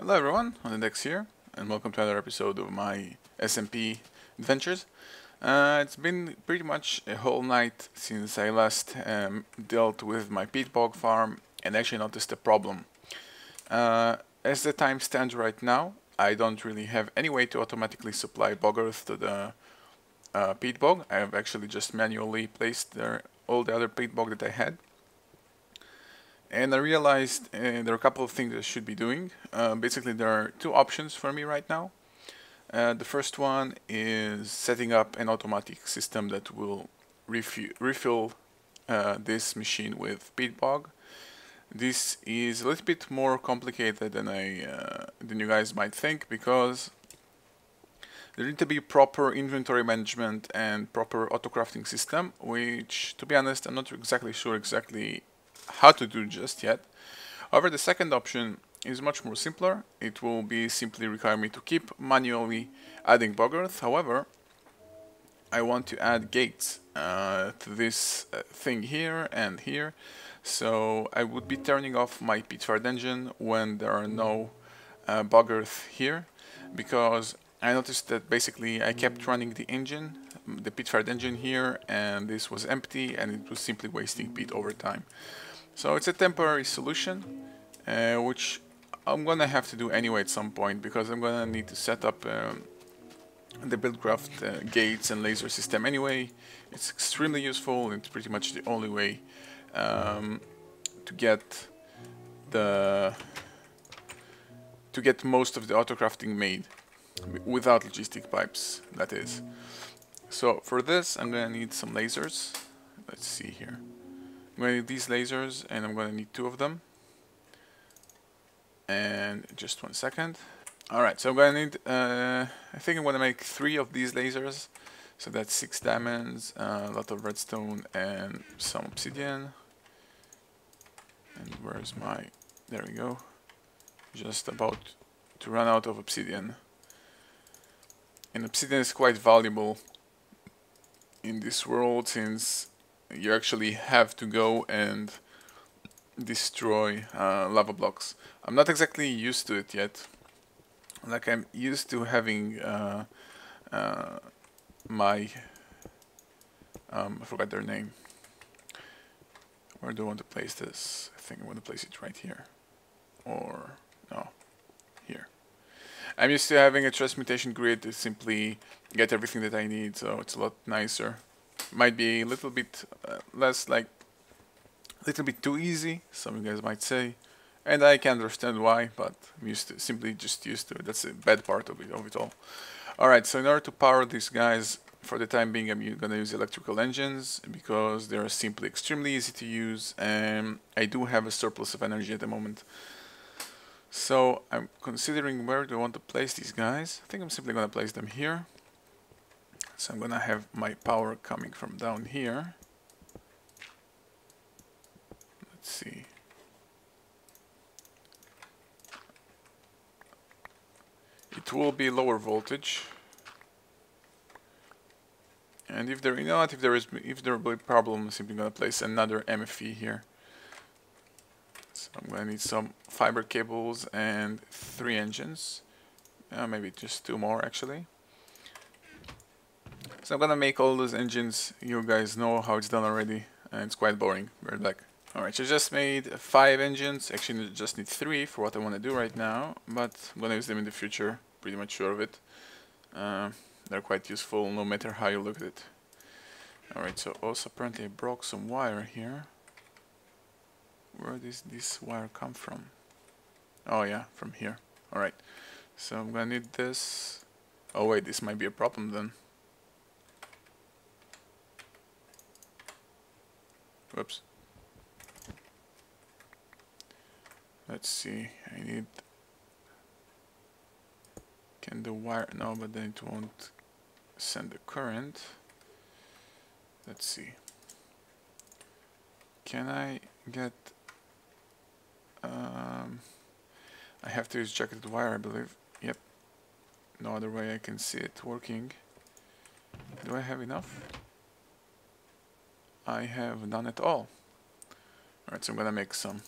Hello everyone, odedex here, and welcome to another episode of my SMP adventures. Uh, it's been pretty much a whole night since I last um, dealt with my peat bog farm and actually noticed a problem. Uh, as the time stands right now, I don't really have any way to automatically supply bog earth to the uh, peat bog. I have actually just manually placed there all the other peat bog that I had and I realized uh, there are a couple of things I should be doing. Uh, basically, there are two options for me right now. Uh, the first one is setting up an automatic system that will refill uh, this machine with peat bog. This is a little bit more complicated than I uh, than you guys might think because there need to be proper inventory management and proper auto crafting system, which, to be honest, I'm not exactly sure exactly how to do just yet. However, the second option is much more simpler. It will be simply require me to keep manually adding bog. However, I want to add gates uh, to this uh, thing here and here. So I would be turning off my peat-fired engine when there are no uh, here because I noticed that basically I kept running the engine, the peat-fired engine here and this was empty and it was simply wasting peat over time. So it's a temporary solution, uh, which I'm gonna have to do anyway at some point because I'm gonna need to set up um, the Buildcraft uh, gates and laser system anyway. It's extremely useful. It's pretty much the only way um, to get the to get most of the autocrafting made without logistic pipes. That is. So for this, I'm gonna need some lasers. Let's see here. I'm going to need these lasers and I'm going to need two of them. And just one second. Alright, so I'm going to need, uh, I think I'm going to make three of these lasers. So that's six diamonds, uh, a lot of redstone and some obsidian. And where's my, there we go. Just about to run out of obsidian. And obsidian is quite valuable in this world since you actually have to go and destroy uh, lava blocks. I'm not exactly used to it yet. Like I'm used to having uh, uh, my um, I forgot their name. Where do I want to place this? I think I want to place it right here. Or no, here. I'm used to having a transmutation grid to simply get everything that I need, so it's a lot nicer might be a little bit uh, less like a little bit too easy some of you guys might say. And I can understand why but I'm used to simply just used to it. That's a bad part of it of it all. Alright so in order to power these guys for the time being I'm gonna use electrical engines because they're simply extremely easy to use and I do have a surplus of energy at the moment. So I'm considering where do I want to place these guys. I think I'm simply gonna place them here so I'm gonna have my power coming from down here. Let's see. It will be lower voltage. And if there, you know what, if there is, if there will be problem, I'm simply gonna place another MFE here. So I'm gonna need some fiber cables and three engines. Uh, maybe just two more actually. So I'm gonna make all those engines, you guys know how it's done already, and it's quite boring, we're back. Alright, so I just made five engines, actually just need three for what I want to do right now, but I'm gonna use them in the future, pretty much sure of it. Uh, they're quite useful no matter how you look at it. Alright, so also apparently I broke some wire here. Where does this wire come from? Oh yeah, from here. Alright, so I'm gonna need this. Oh wait, this might be a problem then. Whoops. Let's see. I need. Can the wire? No, but then it won't send the current. Let's see. Can I get? Um, I have to use jacketed wire, I believe. Yep. No other way I can see it working. Do I have enough? I have none at all. Alright, so I'm gonna make some.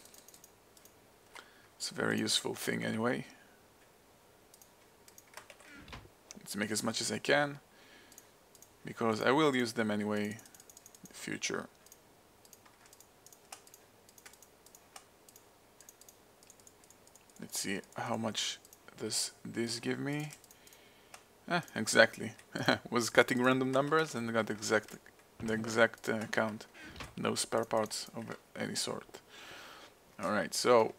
It's a very useful thing anyway. Let's make as much as I can because I will use them anyway in the future. Let's see how much does this give me. Ah, exactly. Was cutting random numbers and got exact the exact uh, count. No spare parts of any sort. Alright, so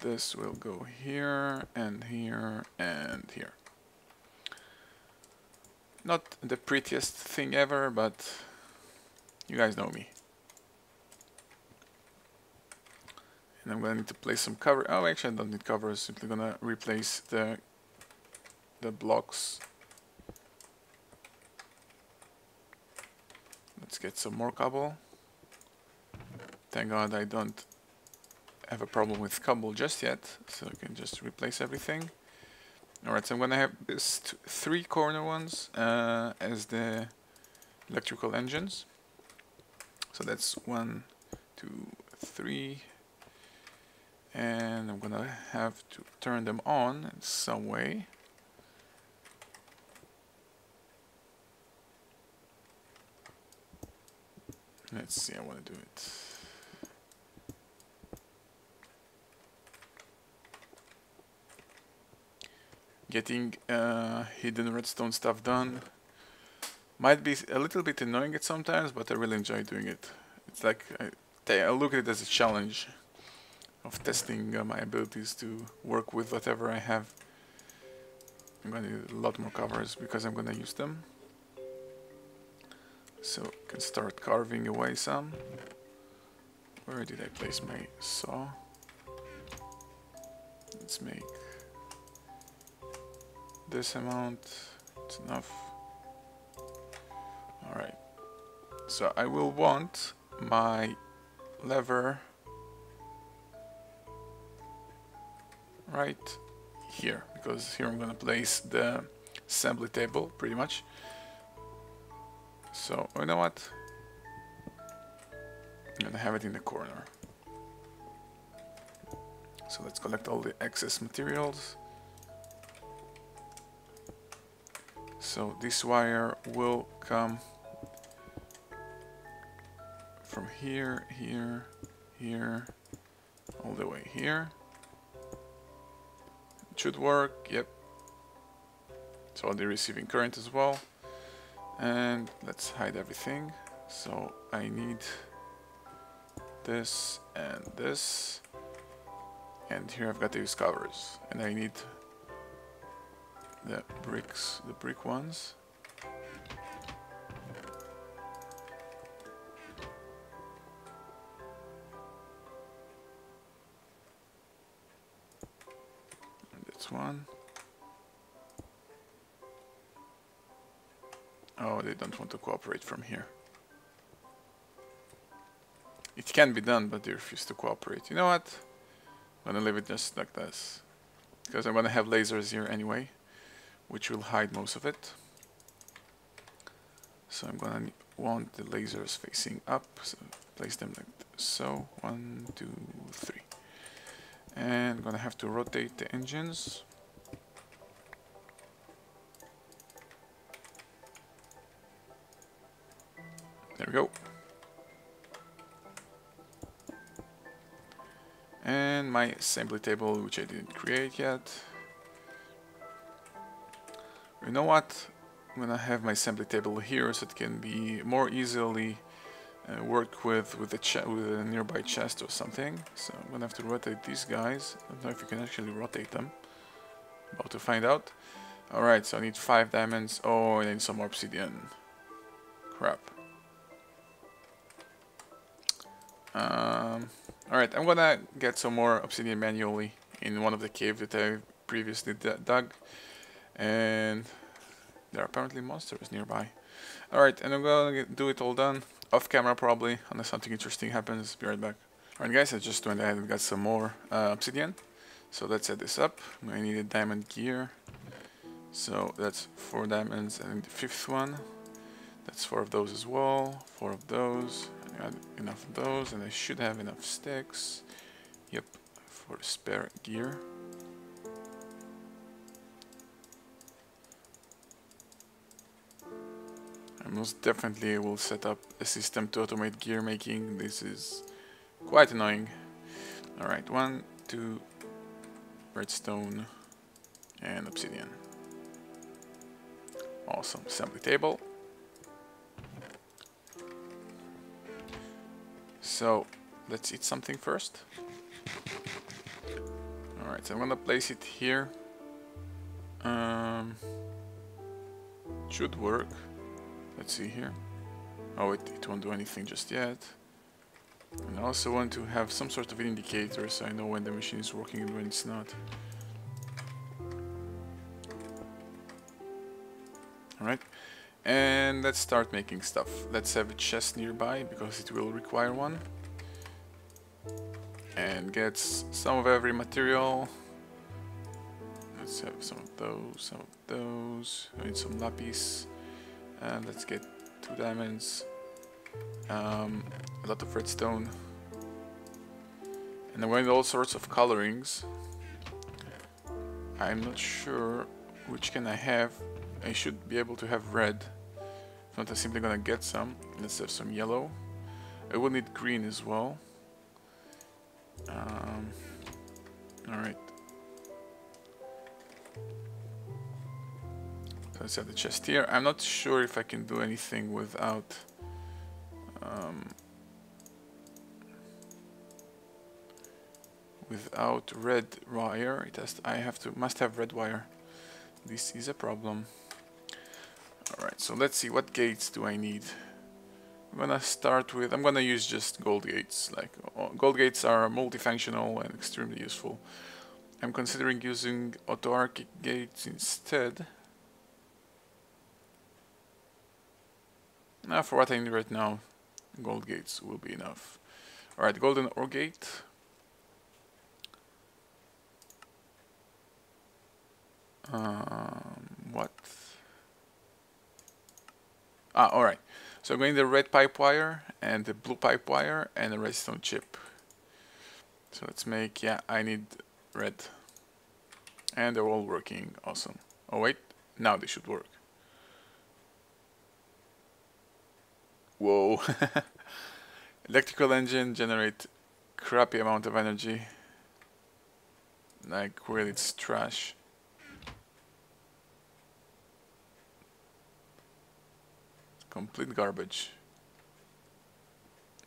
this will go here and here and here. Not the prettiest thing ever, but you guys know me. And I'm gonna need to place some cover. Oh, actually, I don't need cover. I'm simply gonna replace the the blocks. Let's get some more cobble. Thank God I don't have a problem with cobble just yet, so I can just replace everything. Alright, so I'm gonna have these three corner ones uh, as the electrical engines. So that's one, two, three, and I'm gonna have to turn them on in some way. Let's see, I want to do it. Getting uh, hidden redstone stuff done might be a little bit annoying at sometimes, but I really enjoy doing it. It's like I, look at it as a challenge of testing uh, my abilities to work with whatever I have. I'm gonna need a lot more covers because I'm gonna use them. So I can start carving away some. Where did I place my saw? Let's make this amount. It's enough. Alright. So I will want my lever right here because here I'm gonna place the assembly table pretty much so you know what I'm gonna have it in the corner so let's collect all the excess materials so this wire will come from here here here all the way here It should work, yep. So the receiving current as well. And let's hide everything. So I need this and this. And here I've got these covers. And I need the bricks, the brick ones. And this one. Oh, they don't want to cooperate from here. It can be done, but they refuse to cooperate. You know what? I'm gonna leave it just like this. Because I'm gonna have lasers here anyway, which will hide most of it. So I'm gonna want the lasers facing up, so place them like so. One, two, three and I'm gonna have to rotate the engines we go and my assembly table which I didn't create yet you know what I'm gonna have my assembly table here so it can be more easily uh, work with with a, with a nearby chest or something. So I'm gonna have to rotate these guys. I don't know if you can actually rotate them. About to find out. Alright, so I need five diamonds. Oh, I need some obsidian. Crap. Um, Alright, I'm gonna get some more obsidian manually in one of the caves that I previously dug. And there are apparently monsters nearby. Alright, and I'm gonna do it all done off camera probably, unless something interesting happens. Be right back. Alright guys, I just went ahead and got some more uh, obsidian. So let's set this up. I need a diamond gear. So that's four diamonds and the fifth one. That's four of those as well. Four of those enough of those and I should have enough sticks. Yep, for spare gear. I most definitely will set up a system to automate gear making. This is quite annoying. Alright, one, two, redstone and obsidian. Awesome, assembly table. So, let's eat something first. Alright, so I'm gonna place it here. Um, should work. Let's see here. Oh, it, it won't do anything just yet. And I also want to have some sort of indicator so I know when the machine is working and when it's not. And let's start making stuff. Let's have a chest nearby because it will require one. And get some of every material. Let's have some of those, some of those. I need some lapis. And let's get two diamonds. Um, a lot of redstone. And I'm going all sorts of colorings. I'm not sure which can I have. I should be able to have red. Not, I'm simply gonna get some. Let's have some yellow. I will need green as well. Um, Alright. let's have the chest here. I'm not sure if I can do anything without... Um, without red wire. It has I have to must have red wire. This is a problem. Alright, so let's see, what gates do I need? I'm gonna start with, I'm gonna use just gold gates. Like uh, Gold gates are multifunctional and extremely useful. I'm considering using autarchic gates instead. Now for what I need right now, gold gates will be enough. Alright, golden ore gate. Um, what? Ah, alright. So I'm going the red pipe wire and the blue pipe wire and the redstone chip. So let's make, yeah, I need red. And they're all working, awesome. Oh wait, now they should work. Whoa. Electrical engine generate crappy amount of energy. Like really it's trash. Complete garbage.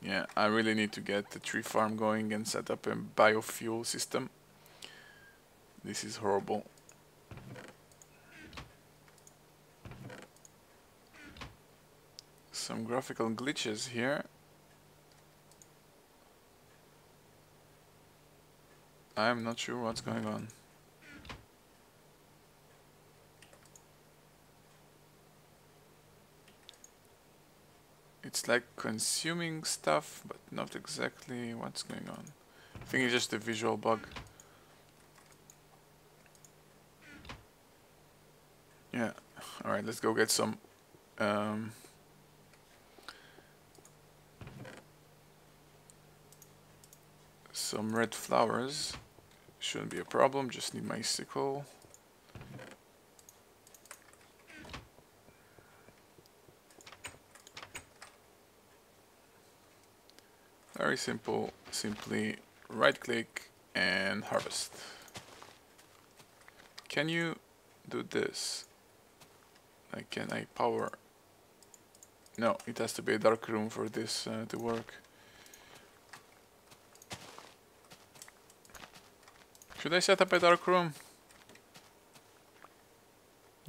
Yeah, I really need to get the tree farm going and set up a biofuel system. This is horrible. Some graphical glitches here. I'm not sure what's going on. It's like consuming stuff, but not exactly what's going on. I think it's just a visual bug. Yeah, alright, let's go get some um, some red flowers. Shouldn't be a problem, just need my sickle. Very simple, simply right click and harvest. Can you do this? Like can I power? No, it has to be a dark room for this uh, to work. Should I set up a dark room?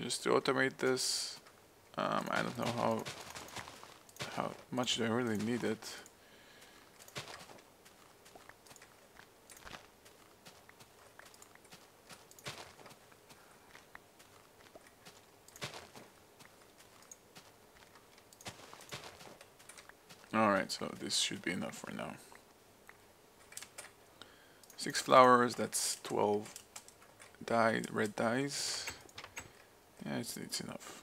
Just to automate this. Um, I don't know how how much do I really need it. So this should be enough for now. Six flowers, that's 12 dye, red dyes. Yeah, it's, it's enough.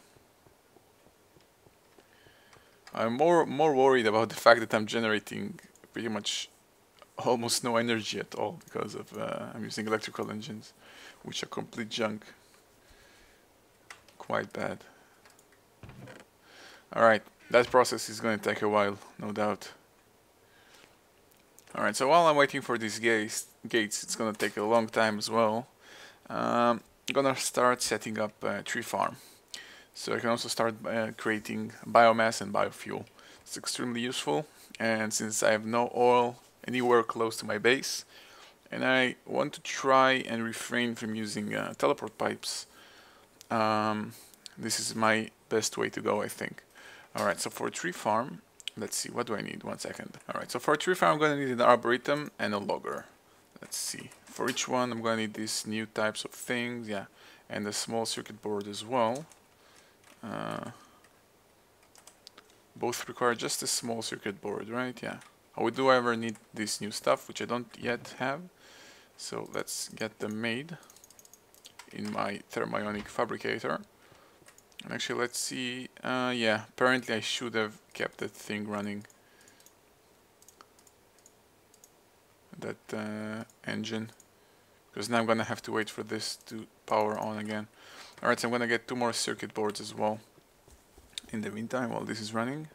I'm more more worried about the fact that I'm generating pretty much almost no energy at all because of uh, I'm using electrical engines, which are complete junk. Quite bad. Alright, that process is going to take a while, no doubt. Alright, so while I'm waiting for these gates, gates it's going to take a long time as well. Um, I'm going to start setting up a tree farm. So I can also start uh, creating biomass and biofuel. It's extremely useful and since I have no oil anywhere close to my base and I want to try and refrain from using uh, teleport pipes um, this is my best way to go I think alright so for a tree farm let's see what do I need one second alright so for a tree farm I'm gonna need an arboretum and a logger let's see for each one I'm gonna need these new types of things yeah and a small circuit board as well uh, both require just a small circuit board, right? Yeah. We do ever need this new stuff, which I don't yet have. So let's get them made in my thermionic fabricator. Actually, let's see. Uh, yeah, apparently I should have kept that thing running. That uh, engine. Because now I'm gonna have to wait for this to power on again. Alright, so I'm gonna get two more circuit boards as well in the meantime while this is running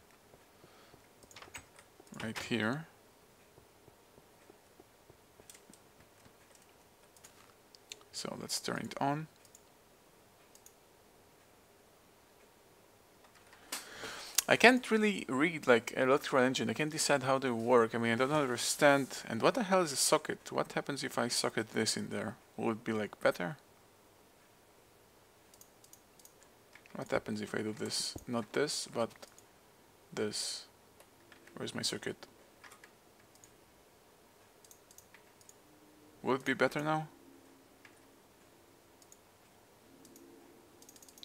right here so let's turn it on I can't really read like electrical engine. I can't decide how they work. I mean, I don't understand. And what the hell is a socket? What happens if I socket this in there? It be like better? What happens if I do this? Not this, but this. Where's my circuit? Will it be better now?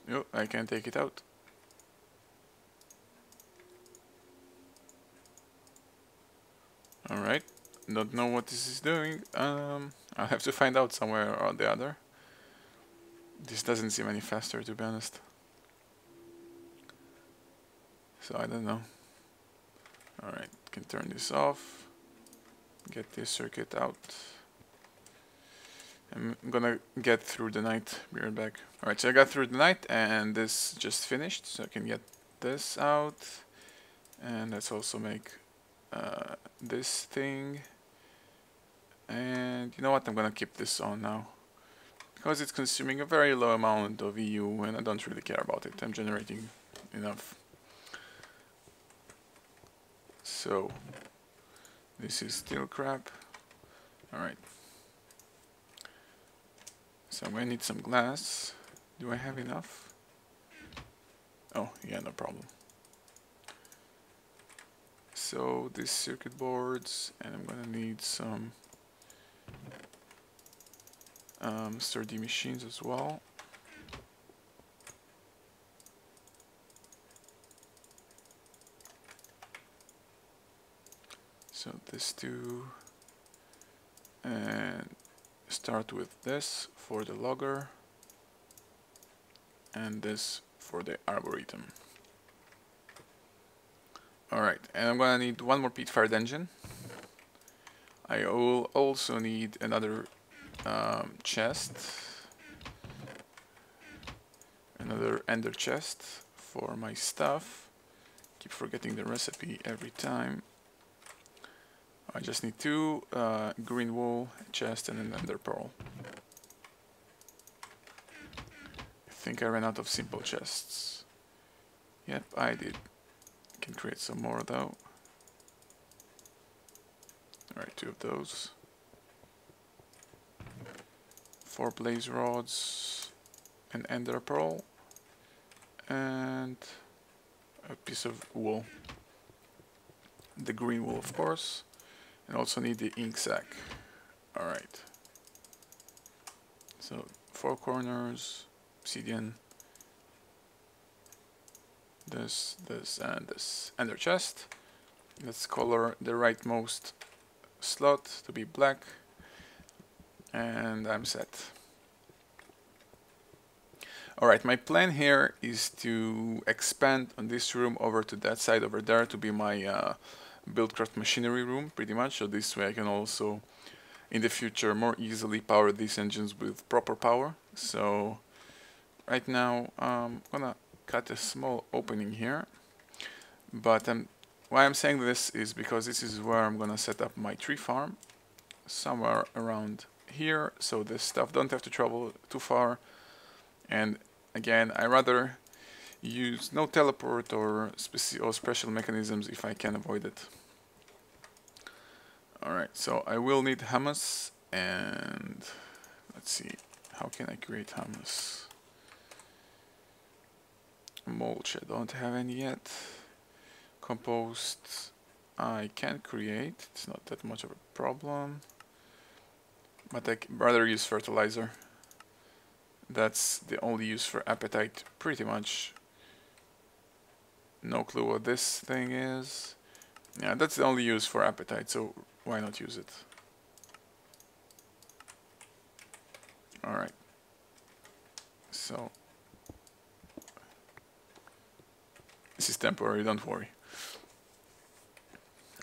No, I can't take it out. Alright, don't know what this is doing. Um, I'll have to find out somewhere or the other. This doesn't seem any faster to be honest. So I don't know. Alright, can turn this off. Get this circuit out. I'm gonna get through the night, be right back. Alright, so I got through the night and this just finished, so I can get this out. And let's also make uh, this thing. And you know what, I'm gonna keep this on now. Because it's consuming a very low amount of EU and I don't really care about it. I'm generating enough so this is still crap. Alright. So I'm gonna need some glass. Do I have enough? Oh, yeah, no problem. So these circuit boards, and I'm gonna need some um, sturdy machines as well. so this two and start with this for the logger and this for the arboretum alright and I'm gonna need one more peat fired engine I will also need another um, chest another ender chest for my stuff keep forgetting the recipe every time I just need two uh, green wool, chest, and an ender pearl. I think I ran out of simple chests. Yep, I did. Can create some more though. Alright, two of those. Four blaze rods, an ender pearl, and a piece of wool. The green wool, of course. And also need the ink sac. Alright. So four corners, obsidian, this, this, and this ender chest. Let's color the rightmost slot to be black. And I'm set. Alright, my plan here is to expand on this room over to that side over there to be my uh, buildcraft machinery room pretty much so this way I can also in the future more easily power these engines with proper power so right now um, I'm gonna cut a small opening here But um, why I'm saying this is because this is where I'm gonna set up my tree farm, somewhere around here, so this stuff don't have to travel too far. And again, I rather use no teleport or, or special mechanisms if I can avoid it. Alright, so I will need humus and let's see, how can I create humus? Mulch, I don't have any yet. Compost, I can create, it's not that much of a problem. But I rather use fertilizer. That's the only use for apatite pretty much. No clue what this thing is. Yeah, that's the only use for apatite so why not use it? Alright. So. This is temporary, don't worry.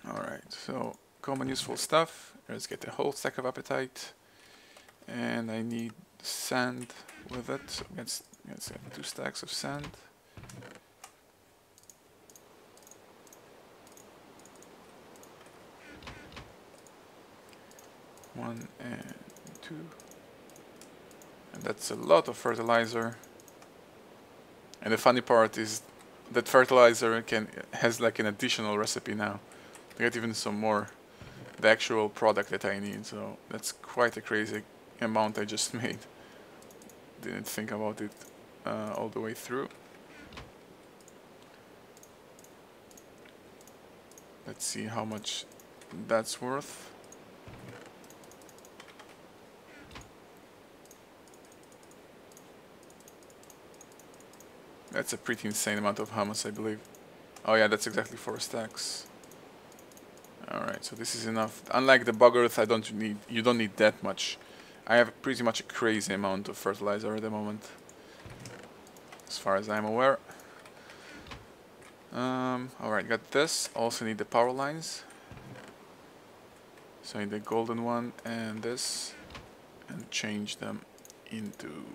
Alright, so common useful stuff. Let's get a whole stack of apatite. And I need sand with it. So let's, let's get two stacks of sand. One and two. And that's a lot of fertilizer. And the funny part is that fertilizer can has like an additional recipe now. I get even some more the actual product that I need, so that's quite a crazy amount I just made. Didn't think about it uh, all the way through. Let's see how much that's worth. That's a pretty insane amount of humus, I believe. Oh yeah, that's exactly four stacks. Alright, so this is enough. Unlike the bog earth, I don't need you don't need that much. I have pretty much a crazy amount of fertilizer at the moment. As far as I'm aware. Um, Alright, got this. Also need the power lines. So I need the golden one and this. And change them into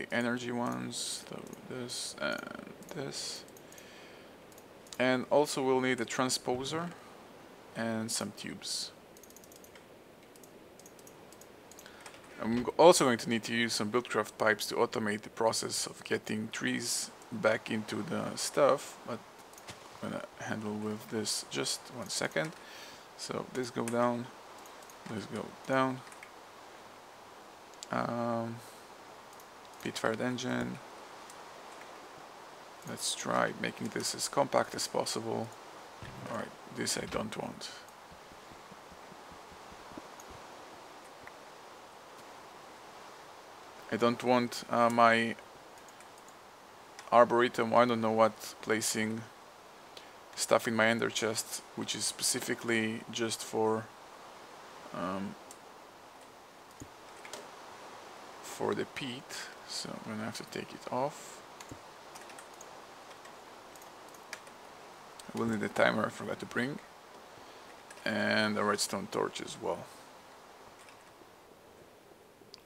the energy ones. This and this. And also we'll need a transposer and some tubes. I'm also going to need to use some buildcraft pipes to automate the process of getting trees back into the stuff, but I'm gonna handle with this just one second. So this go down, this go down. Um, peat-fired engine. Let's try making this as compact as possible. Alright, this I don't want. I don't want uh, my arboretum, I don't know what, placing stuff in my ender chest, which is specifically just for um, for the peat, so I'm gonna have to take it off. I will need a timer I forgot to bring, and a redstone torch as well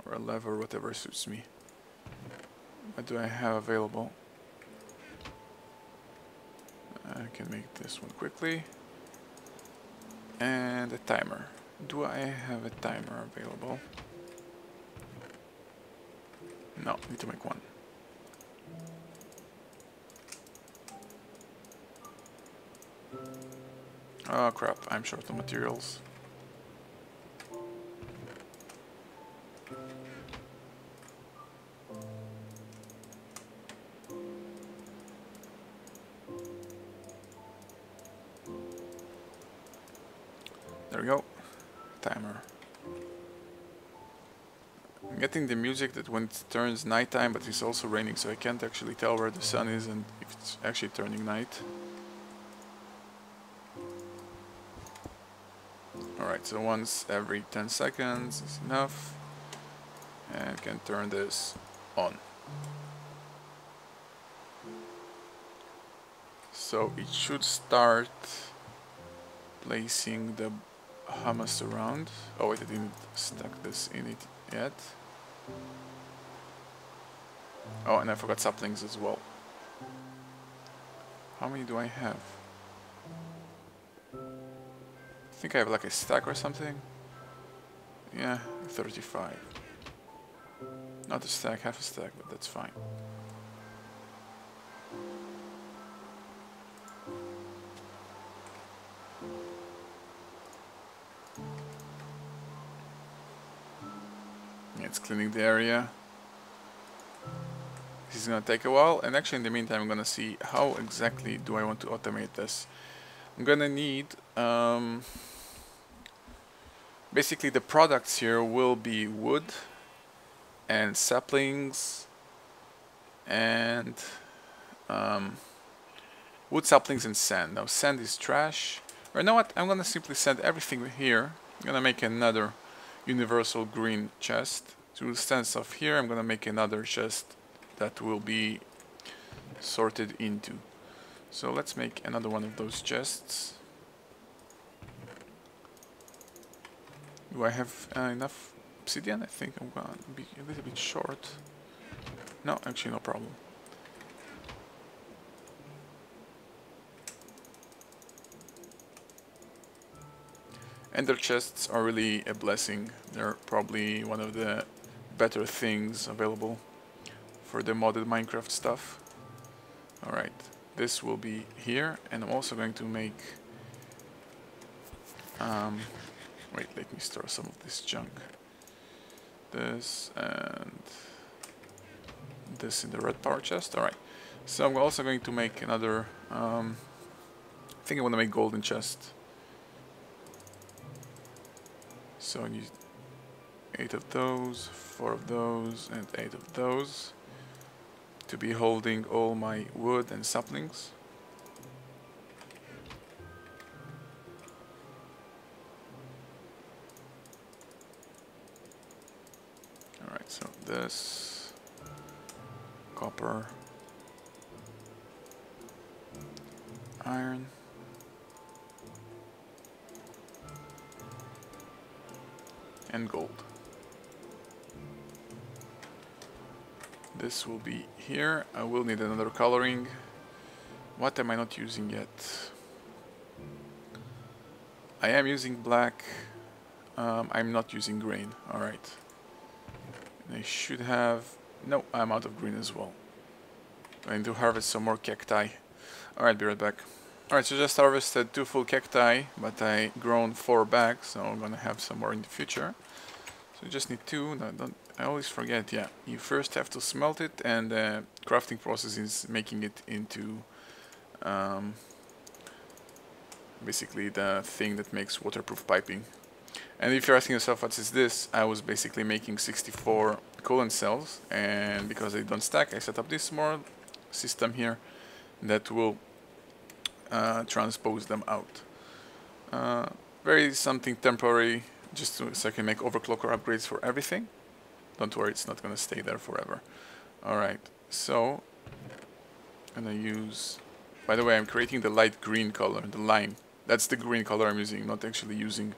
or a lever, whatever suits me. What do I have available? I can make this one quickly. And a timer. Do I have a timer available? No, need to make one. Oh crap, I'm short on materials. Music that when it turns nighttime, but it's also raining, so I can't actually tell where the sun is and if it's actually turning night. Alright, so once every 10 seconds is enough. And can turn this on. So it should start placing the humus around. Oh wait, I didn't stack this in it yet. Oh, and I forgot saplings as well. how many do I have? I think I have like a stack or something. Yeah, 35. Not a stack, half a stack, but that's fine. Cleaning the area. This is gonna take a while, and actually in the meantime I'm gonna see how exactly do I want to automate this. I'm gonna need um, basically the products here will be wood and saplings and um, wood saplings and sand. Now sand is trash. Or you know what? I'm gonna simply send everything here. I'm gonna make another universal green chest. To stand stuff here, I'm gonna make another chest that will be sorted into. So let's make another one of those chests. Do I have uh, enough obsidian? I think I'm gonna be a little bit short. No, actually no problem. Ender chests are really a blessing. They're probably one of the better things available for the modded Minecraft stuff. Alright, this will be here and I'm also going to make um, wait, let me store some of this junk. This and this in the red power chest. Alright, so I'm also going to make another, um, I think I want to make golden chest. So I need 8 of those, 4 of those, and 8 of those to be holding all my wood and saplings. Alright, so this copper, iron, and gold. This will be here. I will need another coloring. What am I not using yet? I am using black. Um, I'm not using green. Alright. I should have... No, I'm out of green as well. I need to harvest some more cacti. Alright, be right back. Alright, so just harvested two full cacti, but I grown four back, so I'm gonna have some more in the future. So just need two. No, don't, I always forget. Yeah, you first have to smelt it, and the crafting process is making it into um, basically the thing that makes waterproof piping. And if you're asking yourself what is this, I was basically making 64 coolant cells, and because they don't stack, I set up this small system here that will uh, transpose them out. Uh, very something temporary just so I can make overclocker upgrades for everything. Don't worry, it's not going to stay there forever. Alright, so going to use... By the way, I'm creating the light green color, the line. That's the green color I'm using, not actually using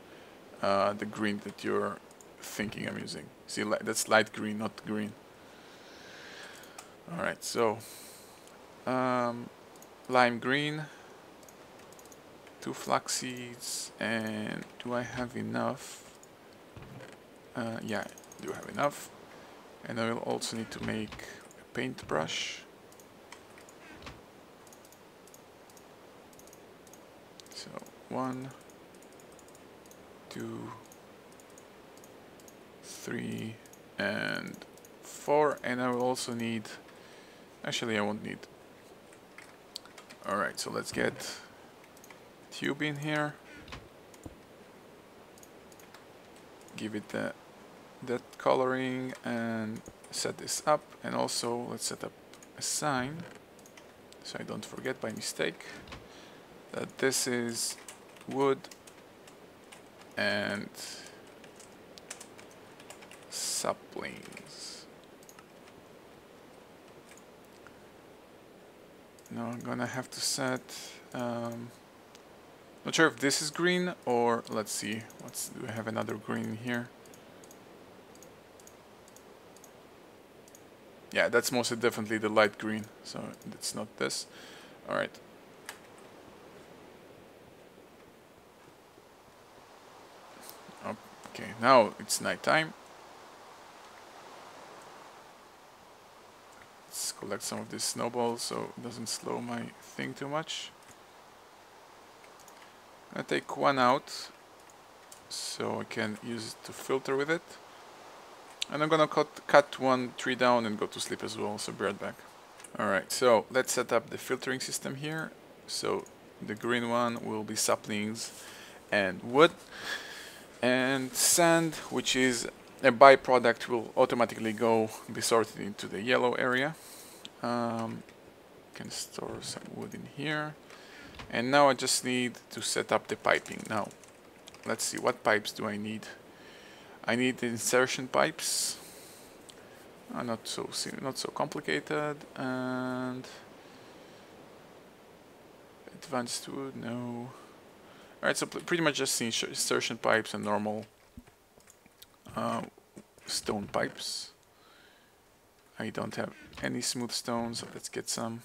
uh, the green that you're thinking I'm using. See, li that's light green, not green. Alright, so... Um, lime green two flax seeds and do I have enough uh, yeah, I do have enough. And I will also need to make a paintbrush. So, one, two, three, and four. And I will also need... Actually, I won't need... Alright, so let's get tube in here. Give it the that coloring and set this up and also let's set up a sign so I don't forget by mistake that this is wood and saplings. Now I'm gonna have to set um, not sure if this is green or let's see what's do we have another green here yeah, that's most definitely the light green, so it's not this. All right. Okay, now it's nighttime. Let's collect some of these snowballs so it doesn't slow my thing too much. I take one out so I can use it to filter with it. And I'm gonna cut, cut one tree down and go to sleep as well, so be right back. Alright, so let's set up the filtering system here. So the green one will be saplings and wood. And sand, which is a byproduct, will automatically go be sorted into the yellow area. Um, can store some wood in here. And now I just need to set up the piping. Now, let's see, what pipes do I need? I need insertion pipes. Uh, not so not so complicated. And advanced wood no. Alright so pretty much just insertion pipes and normal uh, stone pipes. I don't have any smooth stones so let's get some.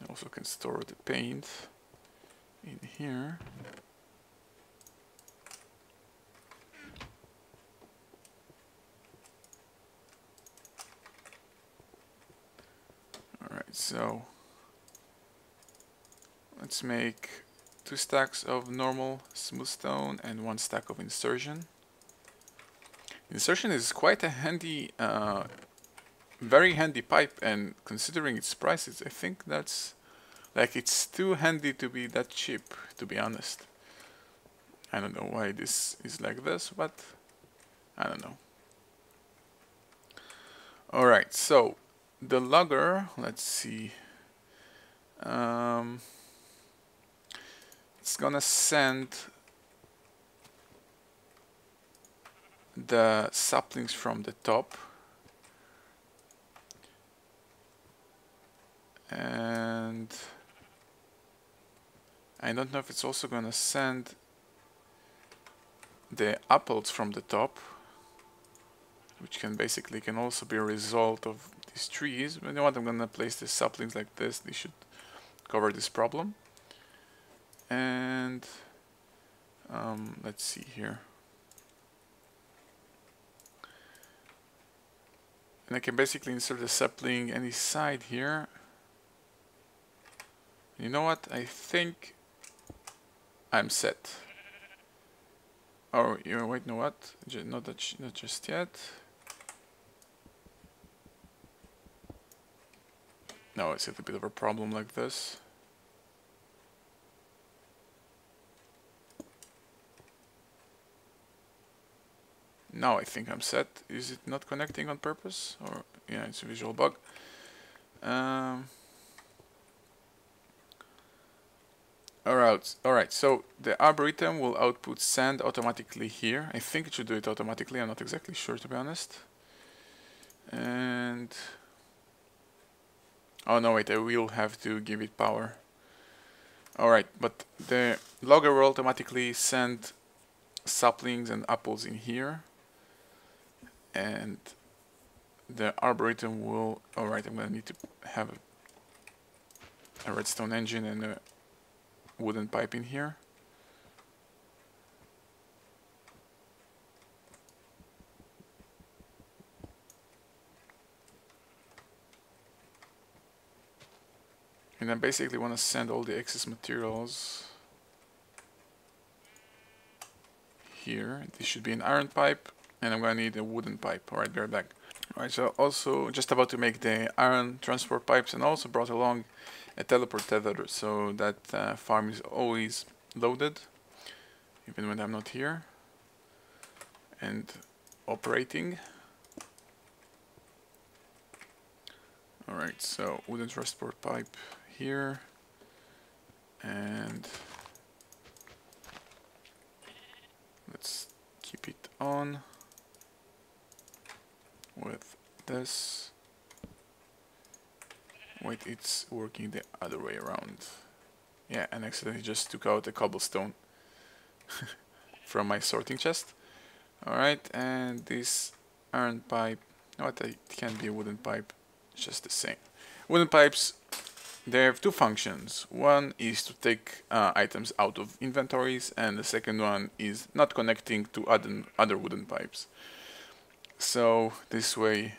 I also can store the paint in here. Alright, so let's make two stacks of normal smooth stone and one stack of insertion. Insertion is quite a handy, uh, very handy pipe and considering its prices, I think that's like it's too handy to be that cheap, to be honest. I don't know why this is like this, but I don't know. Alright, so the logger, let's see. Um, it's gonna send the saplings from the top and I don't know if it's also gonna send the apples from the top which can basically can also be a result of these trees. But you know what? I'm gonna place the saplings like this. They should cover this problem. And um, let's see here. And I can basically insert the sapling any side here. You know what? I think I'm set. Oh, you wait, no what? J not that, not just yet. No, it's a bit of a problem like this. Now I think I'm set. Is it not connecting on purpose? Or yeah, it's a visual bug. Um, Alright, alright, so the arboretum will output sand automatically here. I think it should do it automatically, I'm not exactly sure to be honest. And... Oh no, wait, I will have to give it power. Alright, but the logger will automatically send saplings and apples in here. And the arboretum will... Alright, I'm gonna need to have a redstone engine and a wooden pipe in here. And I basically want to send all the excess materials here. This should be an iron pipe, and I'm going to need a wooden pipe. Alright, be right back. Alright, so also just about to make the iron transport pipes and also brought along a teleport tether so that uh, farm is always loaded even when I'm not here and operating. Alright so wooden transport pipe here and let's keep it on with this Wait, it's working the other way around. Yeah, and accidentally just took out a cobblestone from my sorting chest. Alright, and this iron pipe, what, it can be a wooden pipe, just the same. Wooden pipes they have two functions. One is to take uh, items out of inventories, and the second one is not connecting to other, other wooden pipes. So this way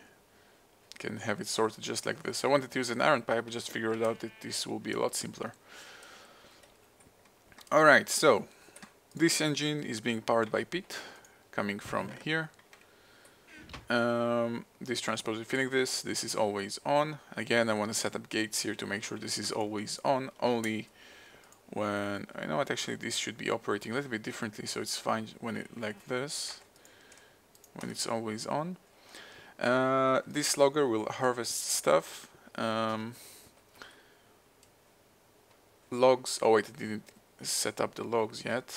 can have it sorted just like this. I wanted to use an iron pipe, but just figured out that this will be a lot simpler. Alright, so this engine is being powered by peat, coming from here. Um, this transposer feeling this, this is always on. Again, I want to set up gates here to make sure this is always on, only when, I know what, actually this should be operating a little bit differently, so it's fine when it like this, when it's always on. Uh, this logger will harvest stuff. Um, logs, oh wait, it didn't set up the logs yet.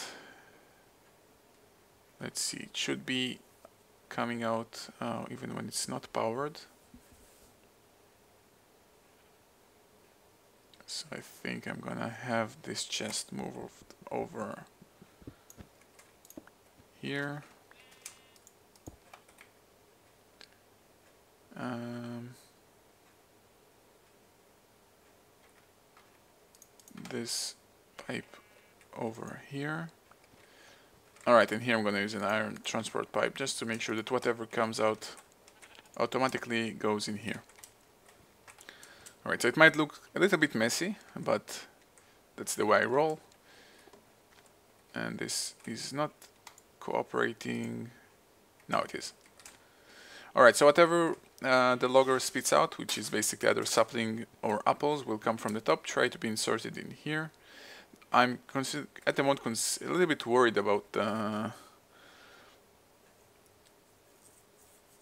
Let's see, it should be coming out uh, even when it's not powered. So I think I'm gonna have this chest move over here. Um, this pipe over here. Alright, and here I'm going to use an iron transport pipe just to make sure that whatever comes out automatically goes in here. Alright, so it might look a little bit messy, but that's the way I roll. And this is not cooperating. No, it is. Alright, so whatever uh, the logger spits out, which is basically either sapling or apples, will come from the top, try to be inserted in here. I'm at the moment a little bit worried about uh,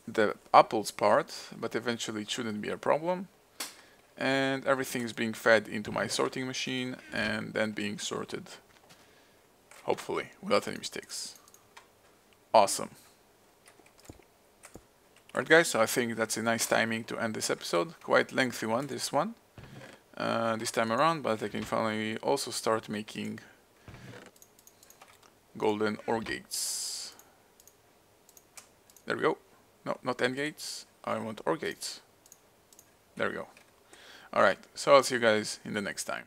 the apples part, but eventually it shouldn't be a problem. And everything is being fed into my sorting machine and then being sorted, hopefully, without any mistakes. Awesome. Alright guys, so I think that's a nice timing to end this episode. Quite lengthy one, this one uh, this time around, but I can finally also start making golden OR gates. There we go. No, not AND gates. I want OR gates. There we go. Alright, so I'll see you guys in the next time.